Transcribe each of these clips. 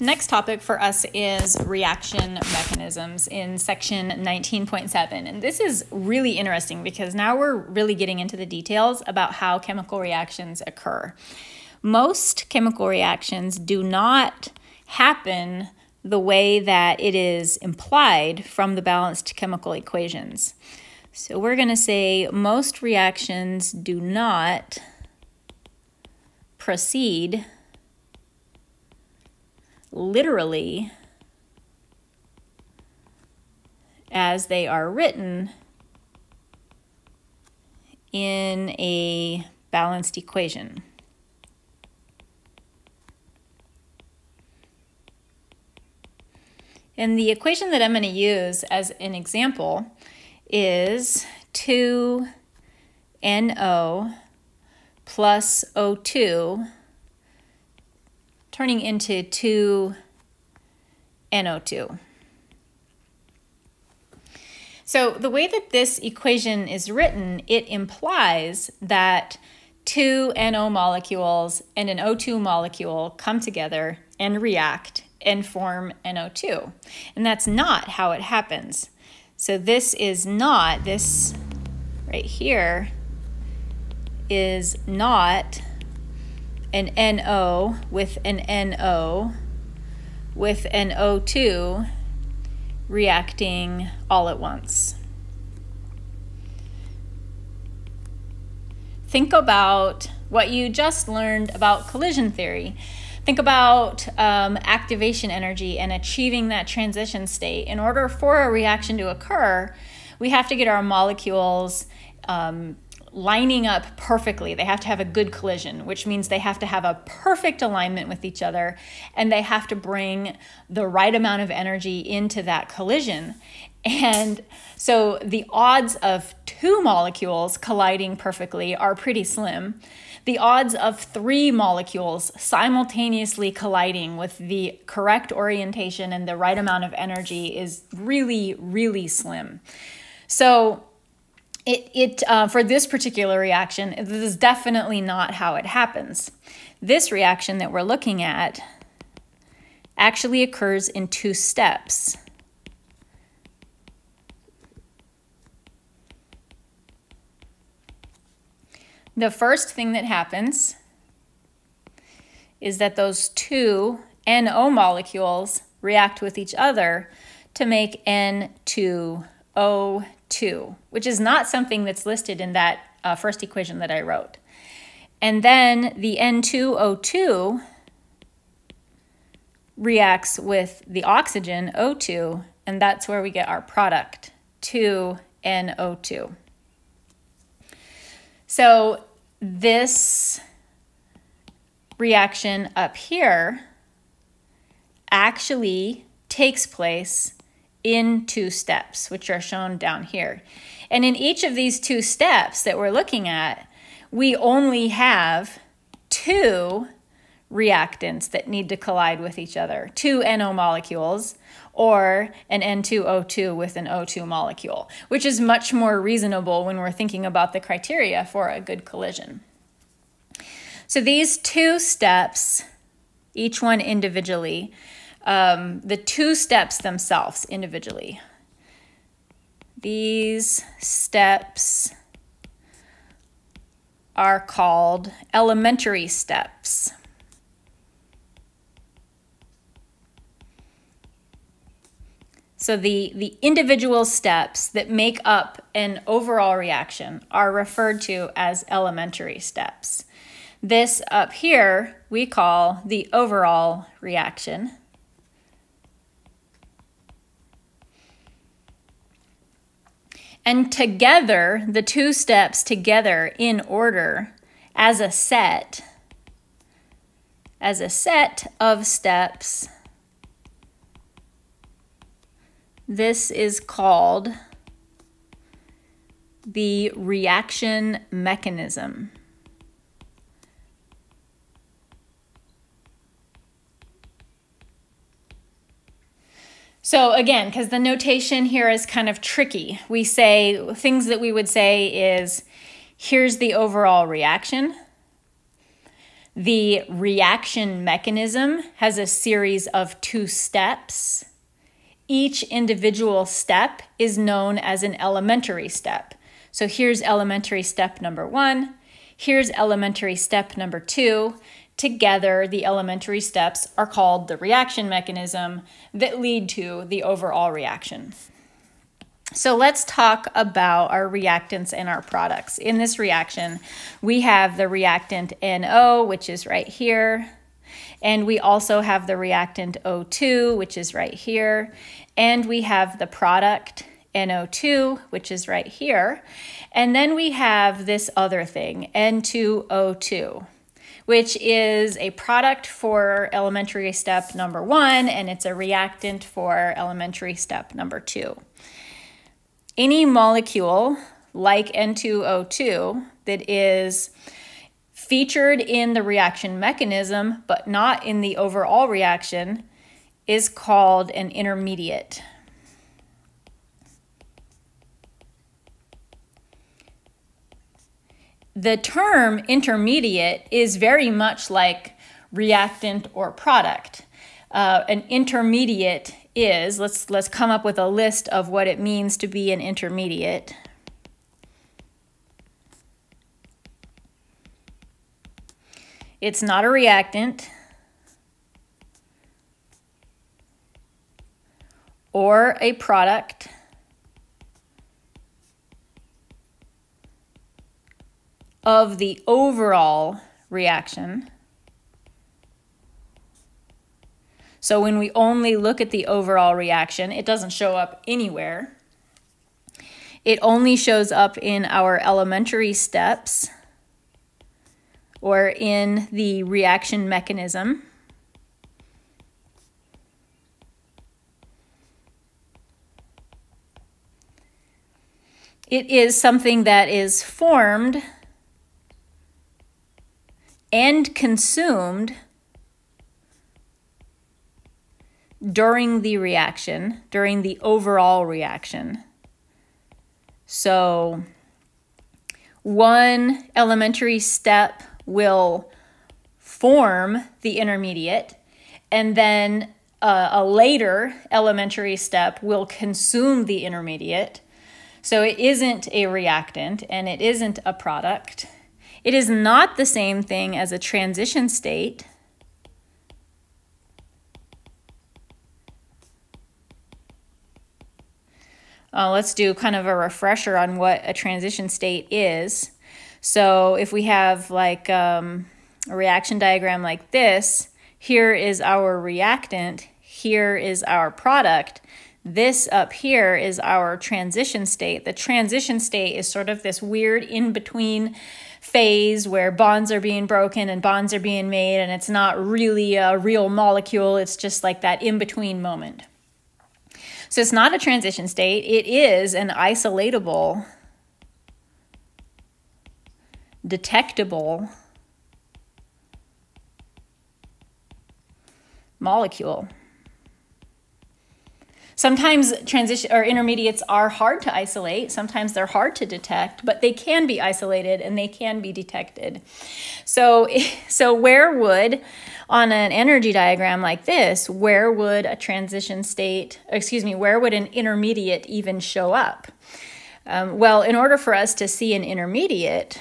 Next topic for us is reaction mechanisms in section 19.7. And this is really interesting because now we're really getting into the details about how chemical reactions occur. Most chemical reactions do not happen the way that it is implied from the balanced chemical equations. So we're going to say most reactions do not proceed literally as they are written in a balanced equation. And the equation that I'm going to use as an example is 2NO plus O2 turning into 2 NO2. So the way that this equation is written, it implies that two NO molecules and an O2 molecule come together and react and form NO2. And that's not how it happens. So this is not, this right here is not an NO with an NO with an O2 reacting all at once. Think about what you just learned about collision theory. Think about um, activation energy and achieving that transition state. In order for a reaction to occur, we have to get our molecules um, lining up perfectly. They have to have a good collision, which means they have to have a perfect alignment with each other and they have to bring the right amount of energy into that collision. And so the odds of two molecules colliding perfectly are pretty slim. The odds of three molecules simultaneously colliding with the correct orientation and the right amount of energy is really, really slim. So it, it uh, for this particular reaction, this is definitely not how it happens. This reaction that we're looking at actually occurs in two steps. The first thing that happens is that those two NO molecules react with each other to make N2O2 which is not something that's listed in that uh, first equation that I wrote. And then the N2O2 reacts with the oxygen O2, and that's where we get our product, 2NO2. So this reaction up here actually takes place in two steps, which are shown down here. And in each of these two steps that we're looking at, we only have two reactants that need to collide with each other, two NO molecules or an N2O2 with an O2 molecule, which is much more reasonable when we're thinking about the criteria for a good collision. So these two steps, each one individually, um, the two steps themselves individually. These steps are called elementary steps. So the, the individual steps that make up an overall reaction are referred to as elementary steps. This up here we call the overall reaction. And together, the two steps together in order as a set, as a set of steps, this is called the reaction mechanism. So again, because the notation here is kind of tricky, we say things that we would say is here's the overall reaction. The reaction mechanism has a series of two steps. Each individual step is known as an elementary step. So here's elementary step number one. Here's elementary step number two. Together, the elementary steps are called the reaction mechanism that lead to the overall reaction. So let's talk about our reactants and our products. In this reaction, we have the reactant NO, which is right here. And we also have the reactant O2, which is right here. And we have the product NO2, which is right here. And then we have this other thing, N2O2 which is a product for elementary step number one, and it's a reactant for elementary step number two. Any molecule like N2O2 that is featured in the reaction mechanism but not in the overall reaction is called an intermediate. The term intermediate is very much like reactant or product. Uh, an intermediate is let's let's come up with a list of what it means to be an intermediate. It's not a reactant or a product. Of the overall reaction. So when we only look at the overall reaction, it doesn't show up anywhere. It only shows up in our elementary steps or in the reaction mechanism. It is something that is formed and consumed during the reaction, during the overall reaction. So, one elementary step will form the intermediate, and then uh, a later elementary step will consume the intermediate. So, it isn't a reactant and it isn't a product. It is not the same thing as a transition state. Uh, let's do kind of a refresher on what a transition state is. So if we have like um, a reaction diagram like this, here is our reactant, here is our product. This up here is our transition state. The transition state is sort of this weird in between phase where bonds are being broken and bonds are being made, and it's not really a real molecule, it's just like that in between moment. So it's not a transition state, it is an isolatable, detectable molecule. Sometimes transition or intermediates are hard to isolate. Sometimes they're hard to detect, but they can be isolated and they can be detected. So, so where would on an energy diagram like this, where would a transition state, excuse me, where would an intermediate even show up? Um, well, in order for us to see an intermediate,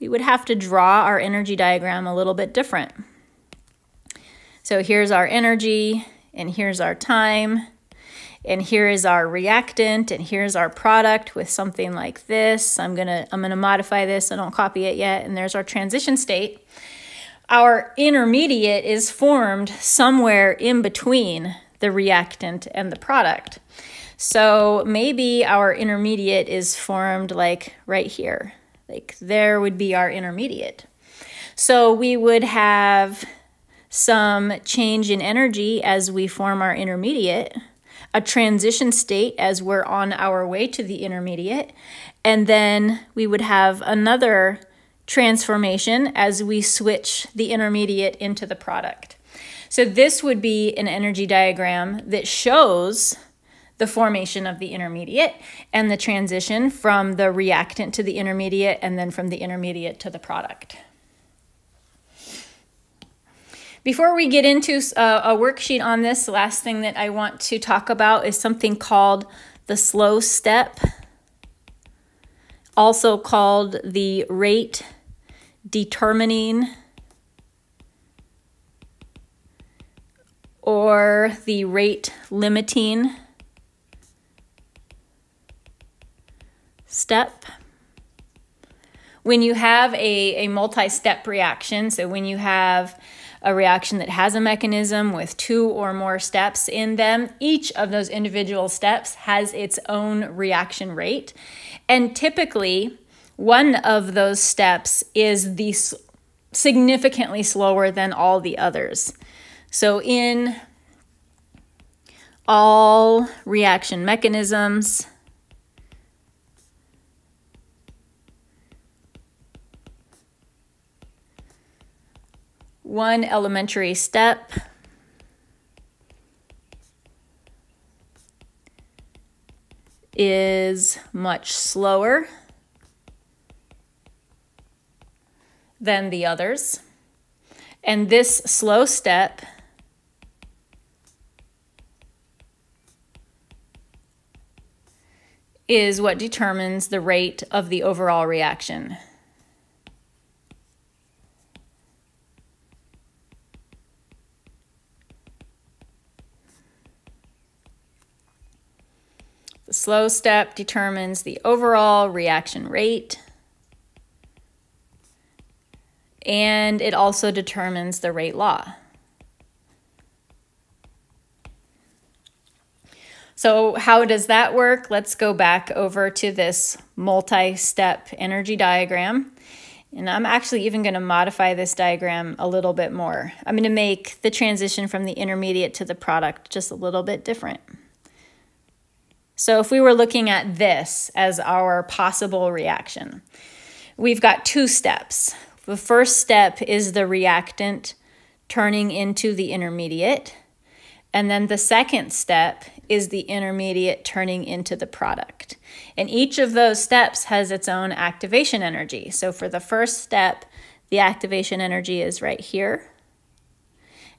we would have to draw our energy diagram a little bit different. So here's our energy, and here's our time, and here is our reactant, and here's our product with something like this. I'm gonna, I'm gonna modify this, I don't copy it yet, and there's our transition state. Our intermediate is formed somewhere in between the reactant and the product. So maybe our intermediate is formed like right here. Like there would be our intermediate. So we would have some change in energy as we form our intermediate, a transition state as we're on our way to the intermediate, and then we would have another transformation as we switch the intermediate into the product. So this would be an energy diagram that shows the formation of the intermediate and the transition from the reactant to the intermediate and then from the intermediate to the product. Before we get into uh, a, a worksheet on this, the last thing that I want to talk about is something called the slow step, also called the rate determining or the rate limiting step. When you have a, a multi-step reaction, so when you have a reaction that has a mechanism with two or more steps in them, each of those individual steps has its own reaction rate. And typically, one of those steps is the significantly slower than all the others. So in all reaction mechanisms, one elementary step is much slower than the others. And this slow step is what determines the rate of the overall reaction. The slow step determines the overall reaction rate. And it also determines the rate law. So how does that work? Let's go back over to this multi-step energy diagram. And I'm actually even going to modify this diagram a little bit more. I'm going to make the transition from the intermediate to the product just a little bit different. So if we were looking at this as our possible reaction, we've got two steps. The first step is the reactant turning into the intermediate. And then the second step is the intermediate turning into the product. And each of those steps has its own activation energy. So for the first step, the activation energy is right here.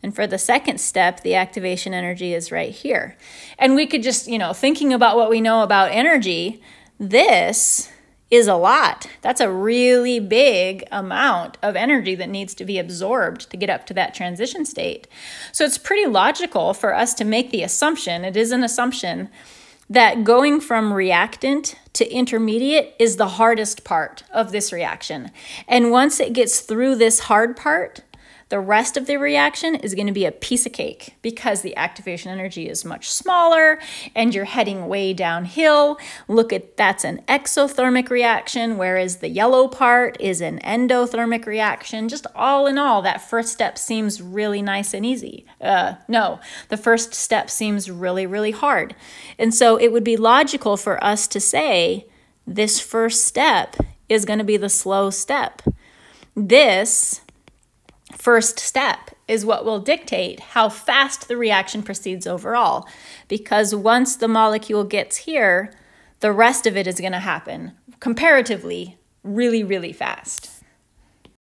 And for the second step, the activation energy is right here. And we could just, you know, thinking about what we know about energy, this is a lot. That's a really big amount of energy that needs to be absorbed to get up to that transition state. So it's pretty logical for us to make the assumption, it is an assumption, that going from reactant to intermediate is the hardest part of this reaction. And once it gets through this hard part, the rest of the reaction is going to be a piece of cake because the activation energy is much smaller and you're heading way downhill. Look at that's an exothermic reaction, whereas the yellow part is an endothermic reaction. Just all in all, that first step seems really nice and easy. Uh, no, the first step seems really, really hard. And so it would be logical for us to say this first step is going to be the slow step. This first step is what will dictate how fast the reaction proceeds overall. Because once the molecule gets here, the rest of it is going to happen comparatively really, really fast.